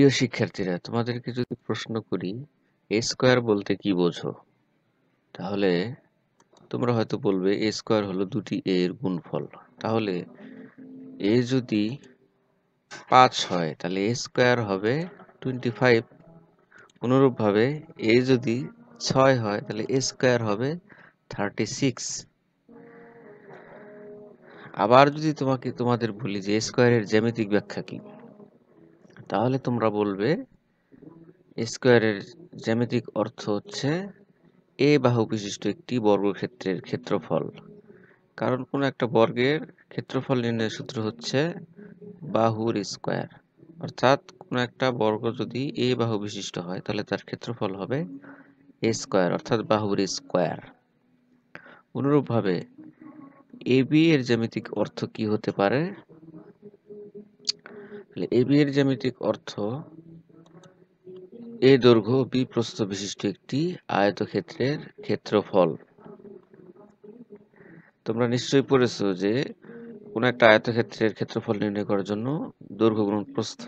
প্রিয় শিক্ষার্থীরা, তোমাদেরকে যদি প্রশ্ন করি, এ স্কোয়ার বলতে কি বোঝো? তাহলে তোমরা হয়তো বলবে, এ স্কোয়ার হলো দুটি এ এর গুণফল। তাহলে এ যদি পাঁচ হয়, তাহলে এ স্কোয়ার হবে টোয়েন্টি ফাইভ। অনুরূপভাবে এ যদি ছয় হয়, তাহলে এ স্কোয়ার হবে থার্টি সিক্স। আবার যদি তোমাকে, তোমাদের বলি যে স্কোয়ারের জ্যামিতিক ব্যাখ্যা কি? তাহলে তোমরা বলবে স্কোয়ারের জ্যামিতিক অর্থ হচ্ছে এ বাহু বিশিষ্ট একটি বর্গক্ষেত্রের ক্ষেত্রফল। কারণ কোনো একটা বর্গের ক্ষেত্রফল নির্ণয়ের সূত্র হচ্ছে বাহুর স্কোয়ার। অর্থাৎ কোনো একটা বর্গ যদি এ বাহু বিশিষ্ট হয়, তাহলে তার ক্ষেত্রফল হবে এ স্কোয়ার, অর্থাৎ বাহুর স্কোয়ার। অনুরূপভাবে এ বি এর জ্যামিতিক অর্থ কি হতে পারে? এ বি এর জ্যামিতিক অর্থ এ দৈর্ঘ্য বি প্রস্থ বিশিষ্ট একটি আয়তক্ষেত্রের ক্ষেত্রফল। তোমরা নিশ্চয়ই পড়েছো যে কোন একটা আয়তক্ষেত্রের ক্ষেত্রফল নির্ণয় করার জন্য দৈর্ঘ্য গুণন প্রস্থ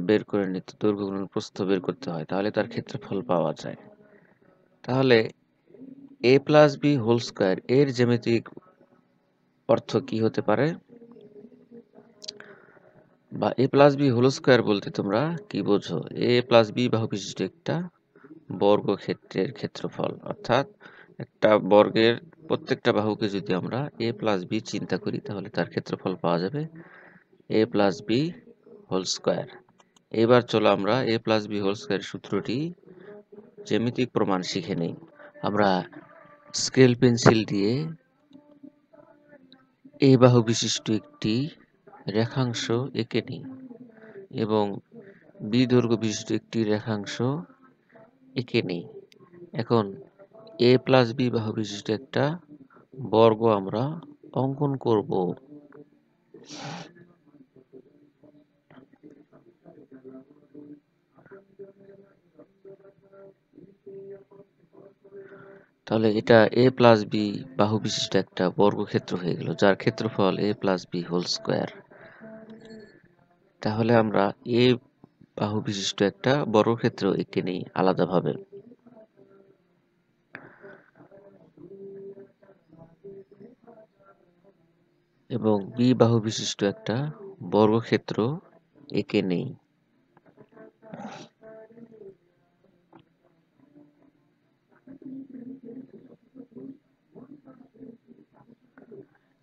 বের করে নিতে, দৈর্ঘ্য গুণন প্রস্থ বের করতে হয়, তাহলে তার ক্ষেত্রফল পাওয়া যায়। তাহলে A plus B whole square এর জ্যামিতিক অর্থ কি হতে পারে? বা A plus B whole square বলতে তোমরা কি বোঝো? এ প্লাস বি বাহু বিশিষ্ট একটা বর্গক্ষেত্রের ক্ষেত্রফল। অর্থাৎ একটা বর্গের প্রত্যেকটা বাহুকে যদি আমরা এ প্লাস বি চিন্তা করি, তাহলে তার ক্ষেত্রফল পাওয়া যাবে A plus B whole square এবার চলো আমরা A plus B whole square সূত্রটি জ্যামিতিক প্রমাণ শিখে নেই। আমরা স্কেল পেন্সিল দিয়ে এ বাহু বিশিষ্ট একটি রেখাংশ এঁকে নিই এবং বি দৈর্ঘ্য বিশিষ্ট একটি রেখাংশ এঁকে নিই। এখন এ প্লাস বি বাহু বিশিষ্ট একটা বর্গ আমরা অঙ্কন করব। তাহলে এটা এ প্লাস বি বাহু বিশিষ্ট একটা বর্গক্ষেত্র হয়ে গেল, যার ক্ষেত্রফল A plus B whole square তাহলে আমরা এ বাহু বিশিষ্ট একটা বড় বর্গক্ষেত্র এঁকে নিই আলাদাভাবে। এবং বি বাহু বিশিষ্ট একটা বর্গক্ষেত্র এঁকে নেই।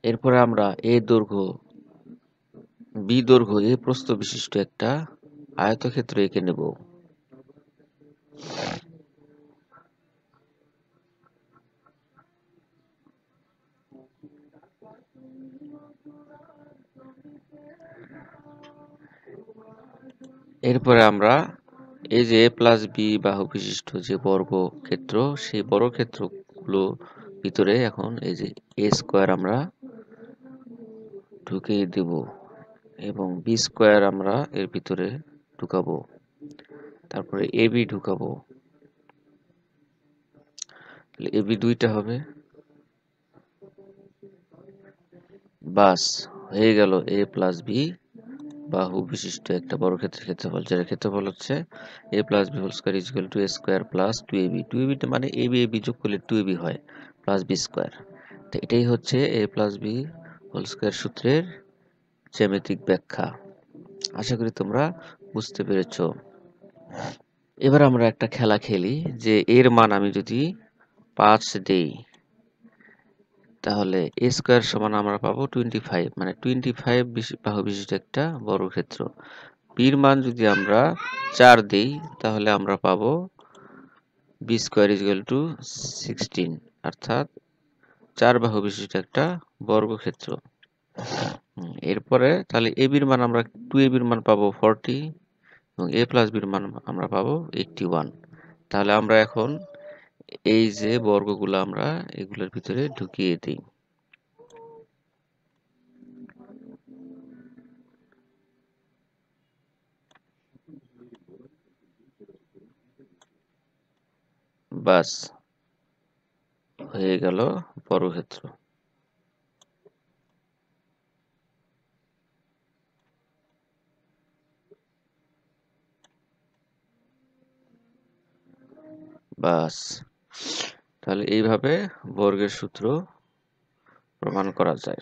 এরপরে আমরা এ দৈর্ঘ্য বি দৈর্ঘ্য এ প্রস্থ বিশিষ্ট একটা আয়তক্ষেত্র এঁকে নেব। এরপরে আমরা এই যে এ প্লাস বি বাহু বিশিষ্ট যে বর্গক্ষেত্র, সেই বর্গক্ষেত্রগুলো ভিতরে এখন এই যে এ স্কোয়ার আমরা ঢুকিয়ে দেব। এবং বি স্কোয়ার আমরা এর ভিতরে ঢুকাবো। তারপরে এ বি ঢুকাবো। এ বি দুইটা হবে। বাস, হয়ে গেল এ প্লাস বি বাহু বিশিষ্ট একটা বড় ক্ষেত্রের ক্ষেত্রফল যেটা ক্ষেত্রফল হচ্ছে A plus B whole square equal to A square plus two A B two A beta মানে এ বি এ বি যোগ করলে টু এ বি হয় প্লাস বি স্কোয়ার তো এটাই হচ্ছে A plus B whole square সূত্রের জ্যামিতিক ব্যাখ্যা। আশা করি তোমরা বুঝতে পেরেছ। এবার আমরা একটা খেলা খেলি যে এর মান আমি যদি পাঁচ দেই, তাহলে এ স্কোয়ার সমান আমরা পাবো টোয়েন্টি ফাইভ মানে টোয়েন্টি ফাইভ বাহু বিশিষ্ট একটা বর্গক্ষেত্র বির মান যদি আমরা চার দিই, তাহলে আমরা পাবো B square equal to sixteen অর্থাৎ চার বাহু বিশিষ্ট একটা বর্গক্ষেত্র এরপরে তাহলে এ বির মান আমরা টু এ বির মান পাবো ফর্টি এবং এ প্লাস বির মান আমরা পাবো এইটটি ওয়ান তাহলে আমরা এখন এই যে বর্গগুলো আমরা এগুলোর ভিতরে ঢুকিয়ে দিই। বাস, হয়ে গেল বর্গক্ষেত্র। বাস। তাহলে এইভাবে বর্গের সূত্র প্রমাণ করা যায়।